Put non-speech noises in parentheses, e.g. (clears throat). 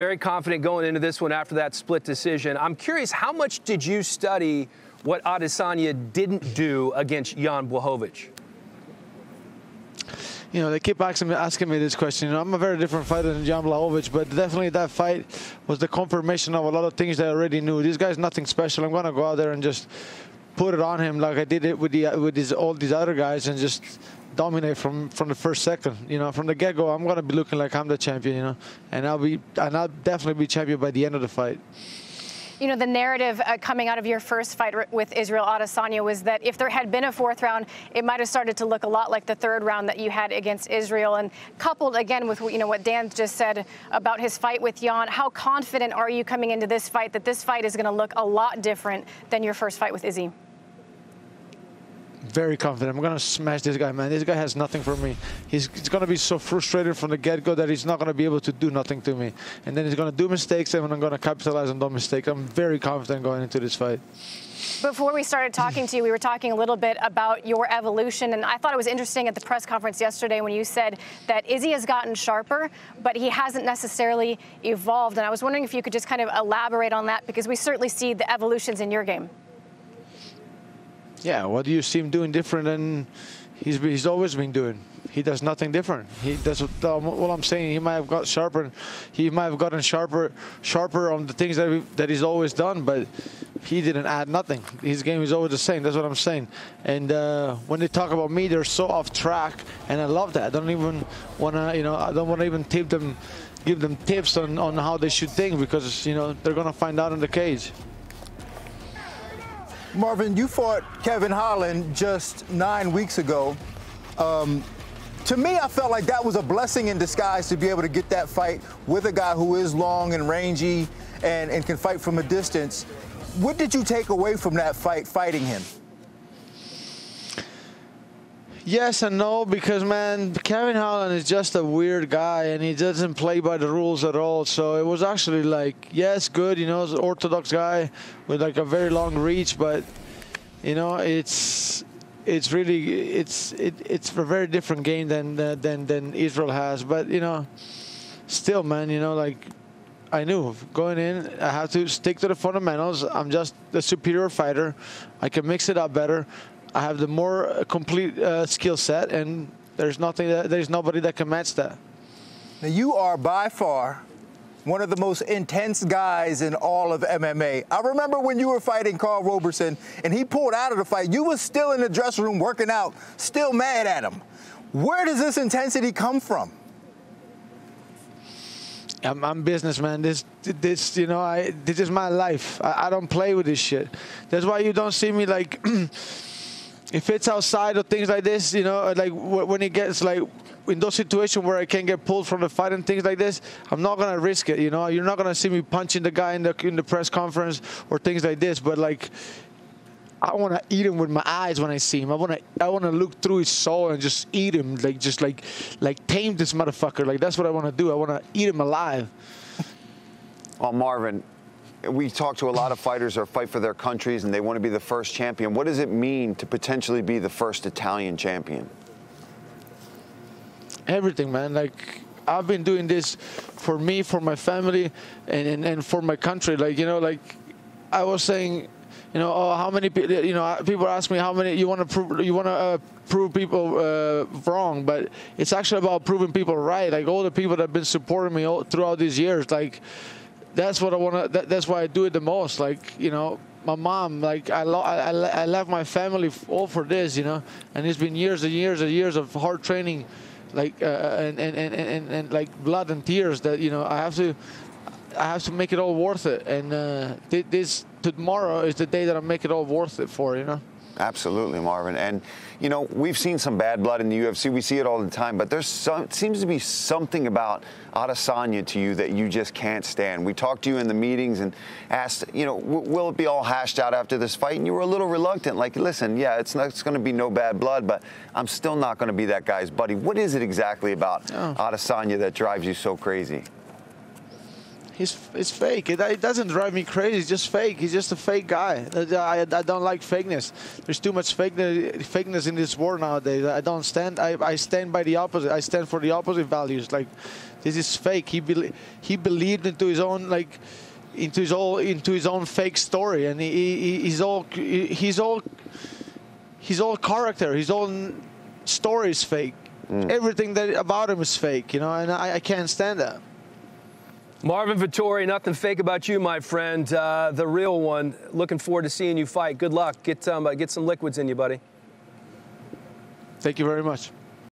Very confident going into this one after that split decision. I'm curious, how much did you study what Adesanya didn't do against Jan Blachowicz? you know, they keep asking me, asking me this question. You know, I'm a very different fighter than Jan Blachowicz, but definitely that fight was the confirmation of a lot of things that I already knew. This guy's nothing special. I'm going to go out there and just put it on him like I did it with the with all these other guys and just dominate from from the first second. You know, from the get-go, I'm going to be looking like I'm the champion. You know, and I'll be and I'll definitely be champion by the end of the fight. You know, the narrative uh, coming out of your first fight with Israel Adesanya was that if there had been a fourth round, it might have started to look a lot like the third round that you had against Israel. And coupled again with you know what Dan just said about his fight with Jan, how confident are you coming into this fight that this fight is going to look a lot different than your first fight with Izzy? Very confident. I'm going to smash this guy, man. This guy has nothing for me. He's, he's going to be so frustrated from the get-go that he's not going to be able to do nothing to me. And then he's going to do mistakes, and I'm going to capitalize on those mistakes. I'm very confident going into this fight. Before we started talking to you, we were talking a little bit about your evolution, and I thought it was interesting at the press conference yesterday when you said that Izzy has gotten sharper, but he hasn't necessarily evolved. And I was wondering if you could just kind of elaborate on that because we certainly see the evolutions in your game. Yeah, what do you see him doing different than he's he's always been doing? He does nothing different. He does what I'm saying. He might have got sharper. He might have gotten sharper, sharper on the things that we, that he's always done, but he didn't add nothing. His game is always the same. That's what I'm saying. And uh, when they talk about me, they're so off track, and I love that. I don't even want to, you know, I don't want to even tip them, give them tips on on how they should think because you know they're gonna find out in the cage. Marvin, you fought Kevin Holland just nine weeks ago. Um, to me, I felt like that was a blessing in disguise to be able to get that fight with a guy who is long and rangy and, and can fight from a distance. What did you take away from that fight, fighting him? Yes and no, because man, Kevin Holland is just a weird guy, and he doesn't play by the rules at all. So it was actually like, yes, good, you know, orthodox guy with like a very long reach, but you know, it's it's really it's it, it's a very different game than than than Israel has. But you know, still, man, you know, like I knew going in, I have to stick to the fundamentals. I'm just the superior fighter. I can mix it up better. I have the more uh, complete uh, skill set, and there's nothing that, there's nobody that can match that. Now you are by far one of the most intense guys in all of MMA. I remember when you were fighting Karl Roberson and he pulled out of the fight. You were still in the dressing room working out, still mad at him. Where does this intensity come from? I'm, I'm businessman. This, this, you know, I, this is my life. I, I don't play with this shit. That's why you don't see me like. (clears throat) if it's outside or things like this, you know, like when it gets like in those situations where I can get pulled from the fight and things like this, I'm not gonna risk it. You know, you're not gonna see me punching the guy in the in the press conference or things like this. But like, I want to eat him with my eyes when I see him. I want to I want to look through his soul and just eat him, like just like like tame this motherfucker. Like that's what I want to do. I want to eat him alive. Well, Marvin, we talk to a lot of fighters who fight for their countries and they want to be the first champion. What does it mean to potentially be the first Italian champion? Everything, man. Like I've been doing this for me, for my family, and, and, and for my country. Like you know, like I was saying, you know, oh, how many people, you know people ask me how many you want to prove you want to uh, prove people uh, wrong, but it's actually about proving people right. Like all the people that have been supporting me all, throughout these years, like that's what I want to. That, that's why I do it the most. Like you know, my mom. Like I, lo- I, I left my family all for this. You know, and it's been years and years and years of hard training, like uh, and, and, and, and, and like blood and tears. That you know, I have to. I have to make it all worth it, and uh, this tomorrow is the day that I make it all worth it for. You know. Absolutely, Marvin. And, you know, we've seen some bad blood in the UFC. We see it all the time. But there's some, seems to be something about Adesanya to you that you just can't stand. We talked to you in the meetings and asked, you know, will it be all hashed out after this fight? And you were a little reluctant. Like, listen, yeah, it's, not, it's going to be no bad blood, but I'm still not going to be that guy's buddy. What is it exactly about oh. Adesanya that drives you so crazy? He's it's fake. It, it, doesn't drive me crazy. He's just fake. He's just a fake guy. I, I don't like fakeness. There's too much fakeness, fakeness in this world nowadays. I don't stand. I, I stand by the opposite. I stand for the opposite values. Like this is fake. He be, he believed into his own like into his all into his own fake story, and he, he he's all he's all he's all character. His own story is fake. Mm. Everything that about him is fake, you know, and I, I can't stand that. Marvin Vettori, nothing fake about you, my friend. Uh, the real one. Looking forward to seeing you fight. Good luck. Get um, uh, get some liquids in you, buddy. Thank you very much.